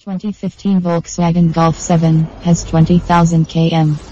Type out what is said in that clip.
2015 Volkswagen Golf 7 has 20,000 km.